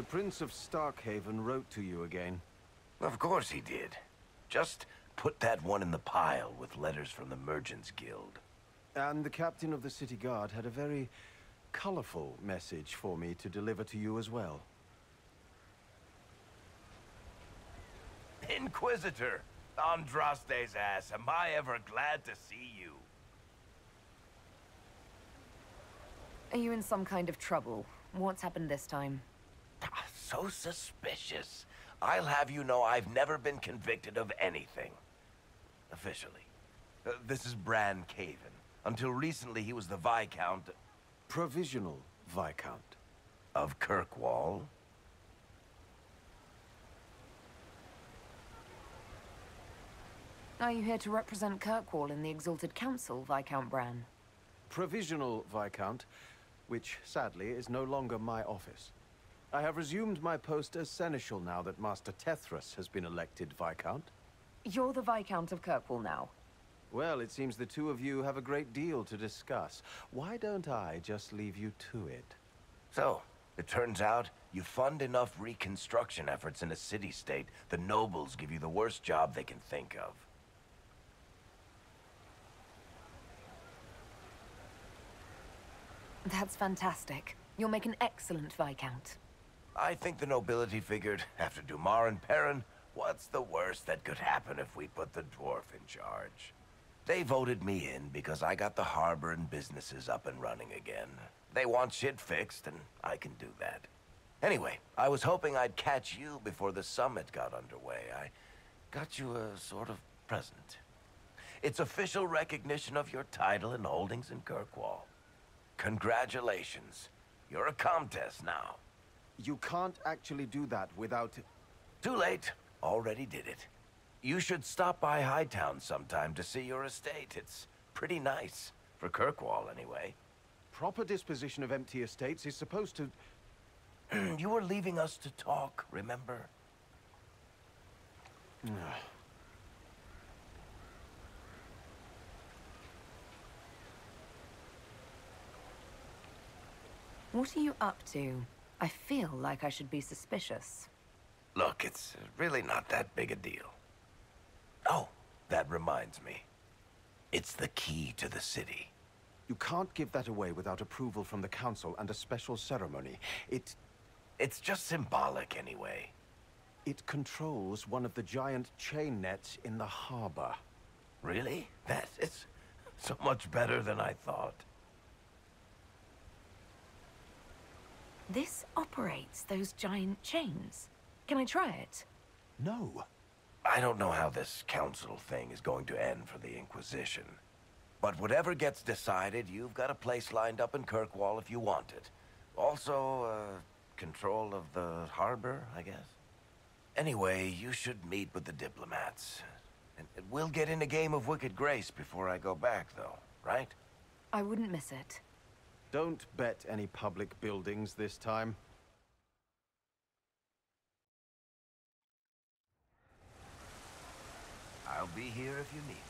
The Prince of Starkhaven wrote to you again. Of course he did. Just put that one in the pile with letters from the Merchants Guild. And the captain of the city guard had a very colorful message for me to deliver to you as well. Inquisitor! Andraste's ass, am I ever glad to see you. Are you in some kind of trouble? What's happened this time? So suspicious. I'll have you know I've never been convicted of anything. Officially. Uh, this is Bran Cavin. Until recently, he was the Viscount... Provisional Viscount. Of Kirkwall. Are you here to represent Kirkwall in the Exalted Council, Viscount Bran? Provisional Viscount, which sadly is no longer my office. I have resumed my post as Seneschal now that Master Tethras has been elected Viscount. You're the Viscount of Kirkwall now. Well, it seems the two of you have a great deal to discuss. Why don't I just leave you to it? So, it turns out you fund enough reconstruction efforts in a city-state, the nobles give you the worst job they can think of. That's fantastic. You'll make an excellent Viscount. I think the nobility figured, after Dumar and Perrin, what's the worst that could happen if we put the dwarf in charge? They voted me in because I got the harbor and businesses up and running again. They want shit fixed, and I can do that. Anyway, I was hoping I'd catch you before the summit got underway. I got you a sort of present. It's official recognition of your title and holdings in Kirkwall. Congratulations. You're a Comtesse now. You can't actually do that without... Too late. Already did it. You should stop by Hightown sometime to see your estate. It's pretty nice. For Kirkwall, anyway. Proper disposition of empty estates is supposed to... you were leaving us to talk, remember? What are you up to? I feel like I should be suspicious. Look, it's really not that big a deal. Oh, that reminds me. It's the key to the city. You can't give that away without approval from the council and a special ceremony. It... It's just symbolic anyway. It controls one of the giant chain nets in the harbor. Really? That is so much better than I thought. This operates those giant chains. Can I try it? No. I don't know how this council thing is going to end for the Inquisition. But whatever gets decided, you've got a place lined up in Kirkwall if you want it. Also, uh, control of the harbor, I guess. Anyway, you should meet with the diplomats. And we'll get in a game of Wicked Grace before I go back, though, right? I wouldn't miss it. Don't bet any public buildings this time. I'll be here if you need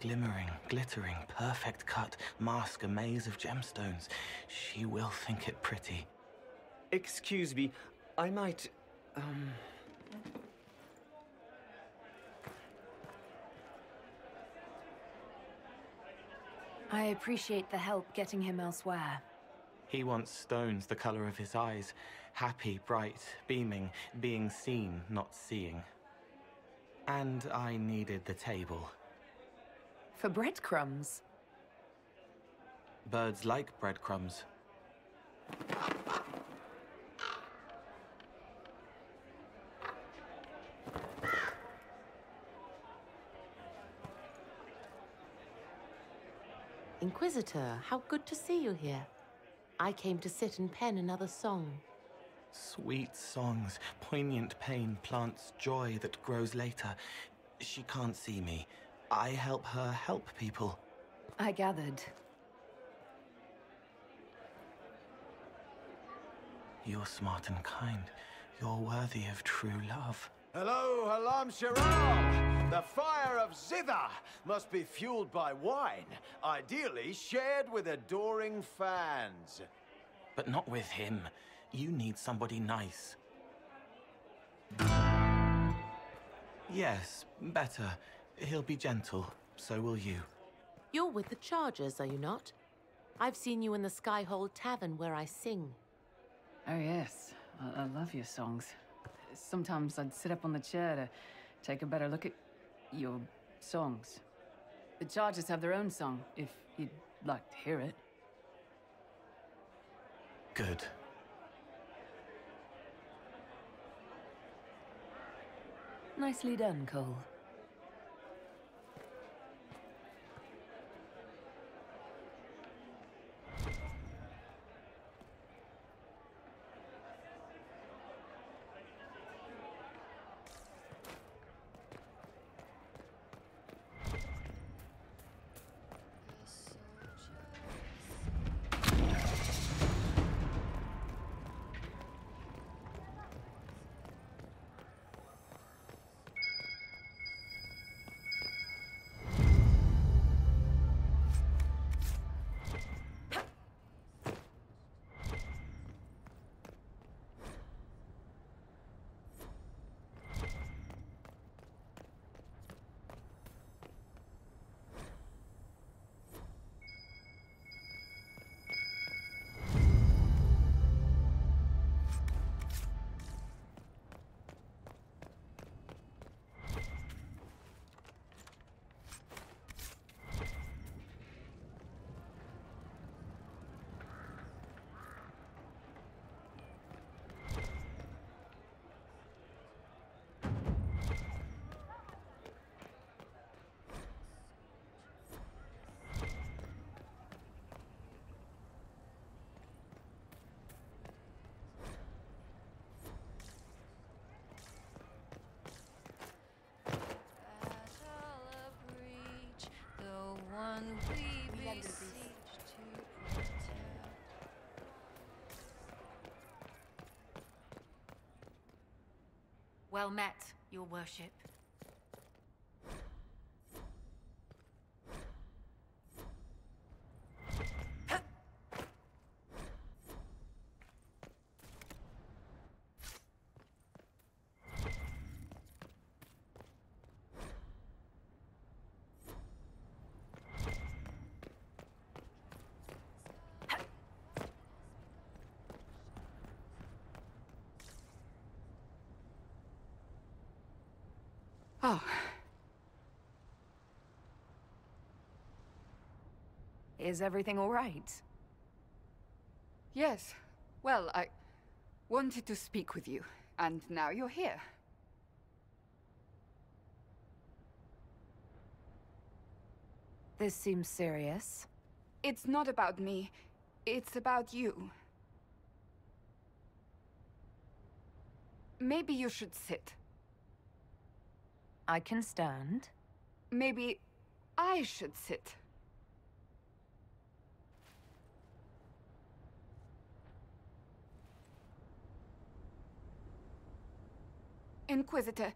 Glimmering, glittering, perfect cut, mask a maze of gemstones. She will think it pretty. Excuse me, I might, um... I appreciate the help getting him elsewhere. He wants stones the color of his eyes. Happy, bright, beaming, being seen, not seeing. And I needed the table. For breadcrumbs. Birds like breadcrumbs. Inquisitor, how good to see you here. I came to sit and pen another song. Sweet songs, poignant pain plants joy that grows later. She can't see me. I help her help people. I gathered. You're smart and kind. You're worthy of true love. Hello, Halam Sharal! The fire of Zither must be fueled by wine, ideally shared with adoring fans. But not with him. You need somebody nice. Yes, better. He'll be gentle. So will you. You're with the Chargers, are you not? I've seen you in the Skyhold Tavern where I sing. Oh, yes. I, I love your songs. Sometimes I'd sit up on the chair to take a better look at your songs. The Chargers have their own song, if you'd like to hear it. Good. Nicely done, Cole. Well met, your worship. Oh, Is everything all right? Yes. Well, I wanted to speak with you, and now you're here. This seems serious. It's not about me. It's about you. Maybe you should sit. I can stand. Maybe I should sit. Inquisitor,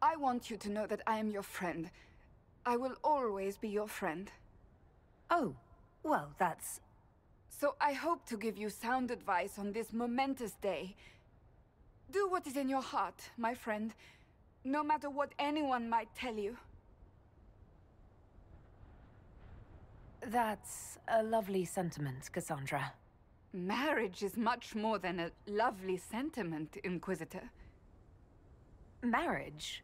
I want you to know that I am your friend. I will always be your friend. Oh, well, that's... So I hope to give you sound advice on this momentous day. Do what is in your heart, my friend, no matter what anyone might tell you. That's a lovely sentiment, Cassandra. Marriage is much more than a lovely sentiment, Inquisitor. Marriage?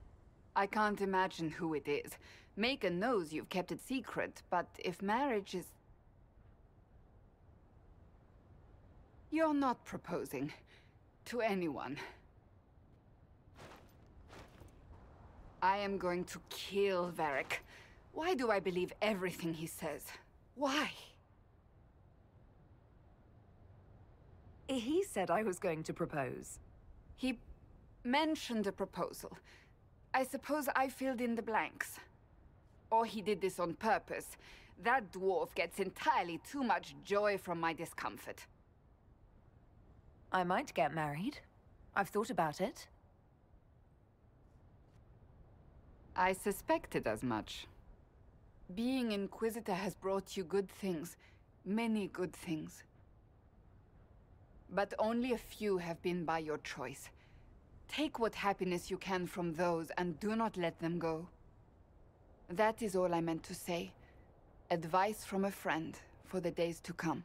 I can't imagine who it is. Maker knows you've kept it secret, but if marriage is... You're not proposing. To anyone. I am going to kill Varric. Why do I believe everything he says? Why? He said I was going to propose. He mentioned a proposal. I suppose I filled in the blanks. Or he did this on purpose. That dwarf gets entirely too much joy from my discomfort. I might get married. I've thought about it. I suspected as much. Being Inquisitor has brought you good things. Many good things. But only a few have been by your choice. Take what happiness you can from those and do not let them go. That is all I meant to say. Advice from a friend for the days to come.